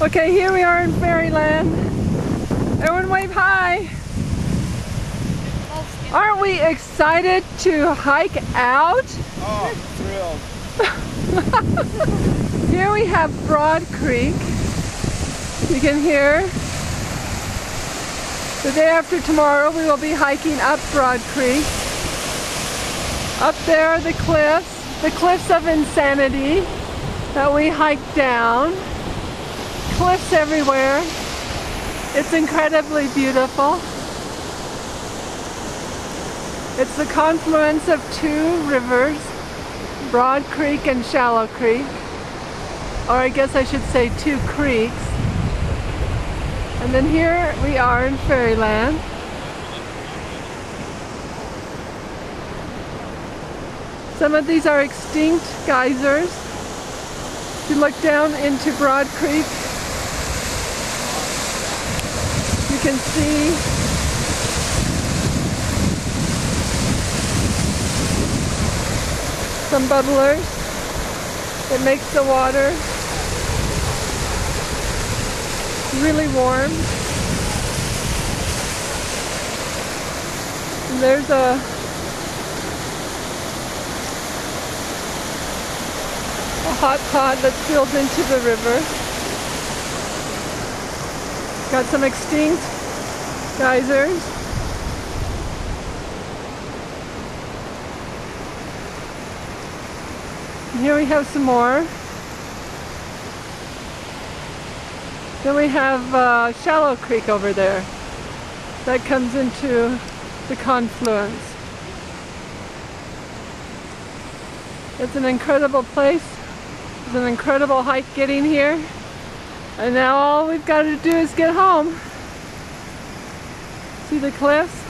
Okay, here we are in Fairyland. Everyone wave hi. Aren't we excited to hike out? Oh, thrilled. Here we have Broad Creek. You can hear. The day after tomorrow we will be hiking up Broad Creek. Up there are the cliffs, the cliffs of insanity that we hiked down. Cliffs everywhere. It's incredibly beautiful. It's the confluence of two rivers, Broad Creek and Shallow Creek. Or I guess I should say two creeks. And then here we are in Fairyland. Some of these are extinct geysers. If you look down into Broad Creek, you can see some bubblers. It makes the water really warm. And there's a a hot pot that's filled into the river. Got some extinct geysers. Here we have some more. Then we have uh, Shallow Creek over there. That comes into the confluence. It's an incredible place. It's an incredible hike getting here. And now all we've got to do is get home. See the cliffs?